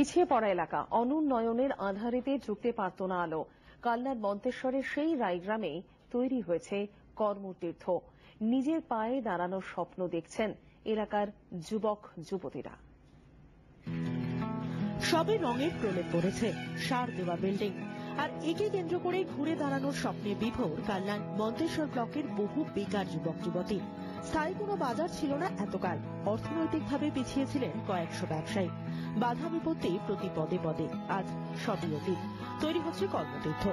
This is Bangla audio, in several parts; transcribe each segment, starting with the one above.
পিছিয়ে পড়া এলাকা অনুন্নয়নের আধারেতে ঝুঁকতে পারত না আলো। কালনার মন্তেশ্বরের সেই রায়গ্রামে তৈরি হয়েছে কর্মতীর্থ। নিজের পায়ে দাঁড়ানোর স্বপ্ন দেখছেন এলাকার যুবক, যুবতীরা। সবে রঙের প্রলেপ পড়েছে সার দেওয়া বিল্ডিং। আর একে কেন্দ্র করে ঘুরে দাঁড়ানোর স্বপ্নে বিভোর কাল্যাণ মন্তেশ্বর ব্লকের বহু বেকার যুবক, যুবতী। স্থায়ী কোনো বাজার ছিল না এতকাল। অর্থনৈতিকভাবে পিছিয়ে ছিলেন কয়েকশো ব্যবসায়ী। বাধা বিপত্তি প্রতি পদে পদে। আজ সবই অতীত তৈরি হচ্ছে কর্মতীর্থ।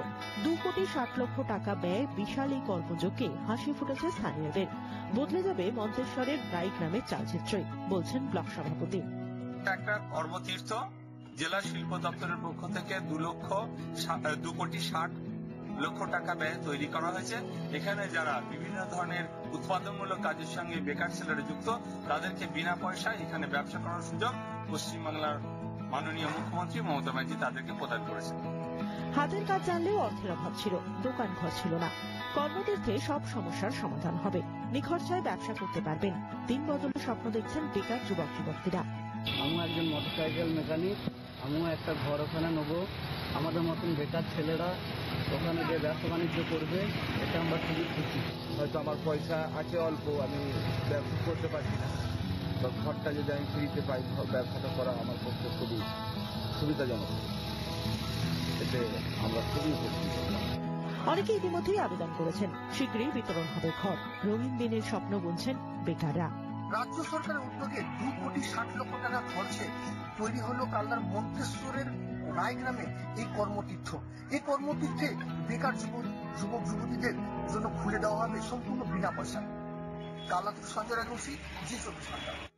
দু কোটি ষাট লক্ষ টাকা ব্যয় বিশাল এই কর্মযোগকে হাসি ফুটেছে স্থানীয়দের। বদলে যাবে মন্তেশ্বরের রাই গ্রামের চালচিত্রই বলছেন ব্লক সভাপতি। একটা কর্মতীর্থ, জেলা শিল্প দপ্তরের পক্ষ থেকে দু লক্ষ দু কোটি ষাট লক্ষ টাকা ব্যয়ে তৈরি করা হয়েছে। এখানে যারা বিভিন্ন ধরনের উৎপাদনমূলক কাজের সঙ্গে বেকার ছেলেরা যুক্ত তাদেরকে বিনা পয়সায় এখানে ব্যবসা করার সুযোগ পশ্চিমবাংলার মাননীয় মুখ্যমন্ত্রী মমতা ব্যানার্জি তাদেরকে প্রদান করেছেন। হাতের কাজ জানলেও অর্থের অভাব ছিল দোকান ঘর ছিল না। কর্মতীর্থে সব সমস্যার সমাধান হবে। নিখরচায় ব্যবসা করতে পারবেন। দিন বদলের স্বপ্ন দেখছেন বেকার যুবক যুবতীরা আমি একজন মোটরসাইকেল মেকানিক আমিও একটা ঘর ওখানে নেব। মতন বেকার ছেলেরা ওখানে গিয়ে ব্যবসা বাণিজ্য করবে, এটা আমরা খুবই খুশি। হয়তো আমার পয়সা আছে অল্প, আমি ব্যবসা করতে পারছি না। তো ঘরটা যদি আমি ফ্রিতে পাই ব্যবসাটা করা আমার পক্ষে খুবই সুবিধাজনক। এতে আমরা খুবই উপকৃত। অনেকে ইতিমধ্যেই আবেদন করেছেন, শীঘ্রই বিতরণ হবে ঘর। রঙিন দিনের স্বপ্ন গুনছেন বেকাররা। রাজ্য সরকারের উদ্যোগে দু কোটি ষাট লক্ষ টাকা খরচে তৈরি হলো কালনার মন্তেশ্বরের রায়গ্রামে এই কর্মতীর্থ। এই কর্মতীর্থে বেকার যুবক যুবক, যুবতীদের জন্য খুলে দেওয়া হবে সম্পূর্ণ বিনা পয়সা কালাতুর সঞ্জয় রাঘবসী জি চব্বিশ ঘণ্টা।